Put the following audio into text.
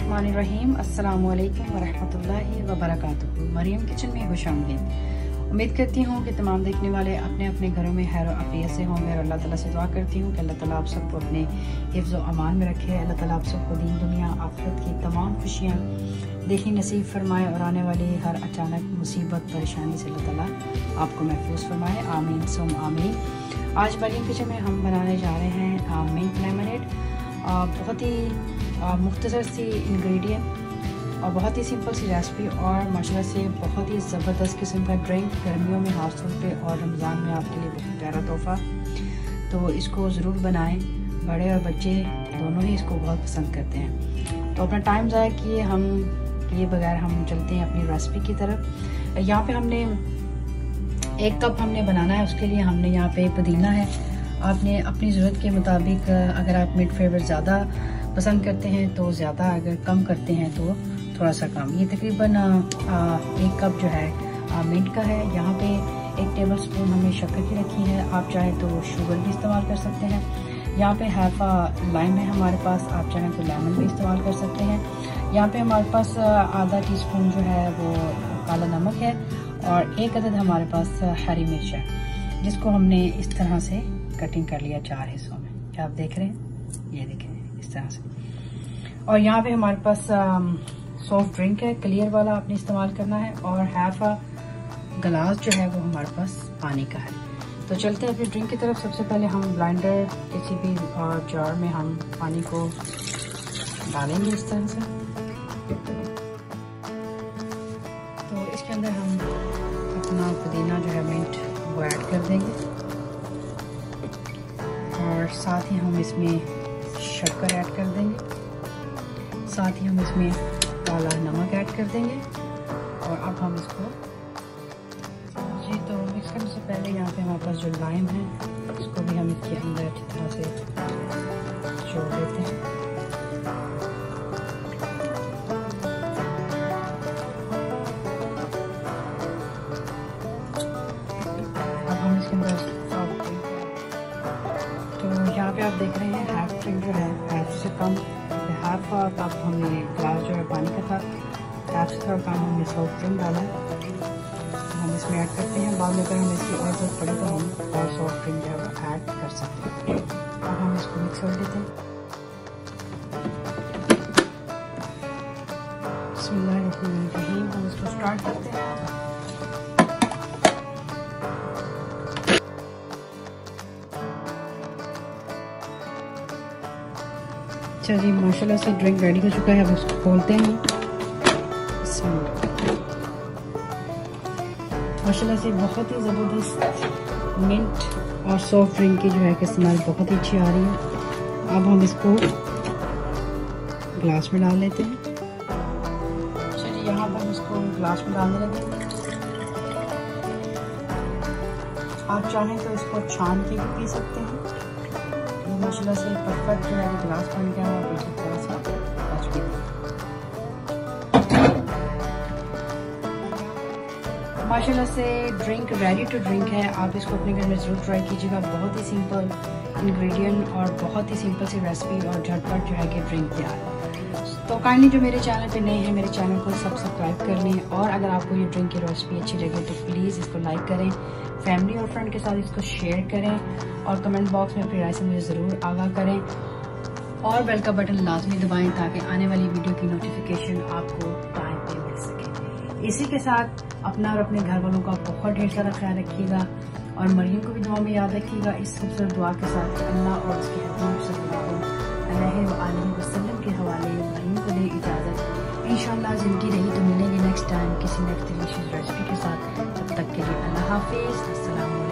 अस्सलाम वालेकुम वरहमतुल्लाहि वबरकातुहू। मरियम किचन में खुश आमदीद। उम्मीद करती हूँ कि तमाम देखने वाले अपने अपने घरों में खैर अफियत से होंगे और अल्लाह ताला से दुआ करती हूँ कि अल्लाह ताला आप सबको अपने हिफ्ज़ अमान में रखे, अल्लाह ताला आप सबको दीन, दुनिया, आखिरत की तमाम खुशियाँ देखनी नसीब फरमाए और आने वाली हर अचानक मुसीबत, परेशानी से अल्लाह ताला आपको महफूज फरमाए। आमीन, सुम, आमीन। आज मरियम किचन में हम बनाने जा रहे हैं मिंट लेमनेड बहुत ही मुख्तसर सी इंग्रेडिएंट और बहुत ही सिंपल सी रेसिपी और माशाल्लाह से बहुत ही ज़बरदस्त किस्म का ड्रिंक गर्मियों में खास तौर पे और रमज़ान में आपके लिए बहुत प्यारा तोहफ़ा। तो इसको ज़रूर बनाएँ। बड़े और बच्चे दोनों ही इसको बहुत पसंद करते हैं। तो अपना टाइम ज़ाया किए हम, किए बगैर हम चलते हैं अपनी रेसिपी की तरफ़। यहाँ पे हमने एक कप हमने बनाना है, उसके लिए हमने यहाँ पे पुदीना है। आपने अपनी ज़रूरत के मुताबिक अगर आप मिड फ्लेवर ज़्यादा पसंद करते हैं तो ज़्यादा अगर कम करते हैं तो थोड़ा सा कम। ये तकरीबन एक कप जो है मिंट का है। यहाँ पे एक टेबल स्पून हमने शक्कर की रखी है। आप चाहें तो शुगर भी इस्तेमाल कर सकते हैं। यहाँ पे हाफा लाइम है हमारे पास। आप चाहें तो लेमन भी इस्तेमाल कर सकते हैं। यहाँ पे हमारे पास आधा टी स्पून जो है, वो काला नमक है और एक अदद हमारे पास हरी मिर्च है, जिसको हमने इस तरह से कटिंग कर लिया चार हिस्सों में। क्या आप देख रहे हैं? ये देखें। तरह से और यहाँ पे हमारे पास सॉफ्ट ड्रिंक है क्लियर वाला आपने इस्तेमाल करना है और हाफ़ आ गिलास जो है वो हमारे पास पानी का है। तो चलते हैं अपनी ड्रिंक की तरफ़। सबसे पहले हम ब्लाइंडर किसी भी जार में हम पानी को डालेंगे इस तरह से। तो इसके अंदर हम अपना पुदीना जो है मिंट वो ऐड कर देंगे। और साथ ही हम इसमें शक्कर ऐड कर देंगे। साथ ही हम इसमें काला नमक ऐड कर देंगे। और अब हम इसको जी तो मिक्स करने से पहले यहाँ पे हमारे पास जो लाइम है, इसको भी हम इसके अंदर अच्छी तरह से छोड़ देते हैं। जो है हाफ़ से कम हाफ़ कप हमने ग्लास जो है पानी का था से थोड़ा कम हमने सॉफ्ट ड्रिंक डाला है हम इसमें ऐड करते हैं बाद में अगर हमें इसकी और ज़रूरत पड़े तो हम और सॉफ्ट ड्रिंक जो है ऐड कर सकते हैं अब हम इसको मिक्स कर देते हैं हम इसको स्टार्ट करते हैं अच्छा जी, माशाल्लाह से ड्रिंक रेडी हो चुका है, अब उसको खोलते हैं। माशाल्लाह से बहुत ही ज़बरदस्त मिंट और सॉफ्ट ड्रिंक की जो है कि स्मेल बहुत ही अच्छी आ रही है। अब हम इसको ग्लास में डाल लेते हैं। जी यहाँ पर इसको ग्लास में डालने लगे आप चाहें तो इसको छान के भी पी सकते हैं। माशाल्लाह से परफेक्ट जो है ग्लास बन गया है बिल्कुल थोड़ा सा बच गया माशाल्लाह से ड्रिंक रेडी टू ड्रिंक है, आप इसको अपने घर में ज़रूर ट्राई कीजिएगा। बहुत ही सिंपल इंग्रेडिएंट और बहुत ही सिंपल सी रेसिपी और झटपट जो है कि ड्रिंक तैयार तो काइंडली जो मेरे चैनल पे नए हैं, मेरे चैनल को सब्सक्राइब कर लें और अगर आपको ये ड्रिंक की रेसिपी अच्छी लगे तो प्लीज़ इसको लाइक करें। फैमिली और फ्रेंड के साथ इसको शेयर करें। और कमेंट बॉक्स में अपनी राय से मुझे ज़रूर आगाह करें। और बेल का बटन लाजमी दबाएँ ताकि आने वाली वीडियो की नोटिफिकेशन आपको टाइम पे मिल सके। इसी के साथ अपना और अपने घर वालों का बहुत ढेर सारा ख्याल रखिएगा और मरियम को भी दुआ में याद रखिएगा। इस खूबसूरत दुआ के साथ अल्लाह और उसके हबीब वसल्लम के हवाले मरियम को दे इजाज़त। इन ज़िंदगी रही तो मिलेंगे नेक्स्ट टाइम किसी नेक्स्ट रेसिपी के साथ। तब तक के लिए अल्लाह हाफिज़। वालेकुम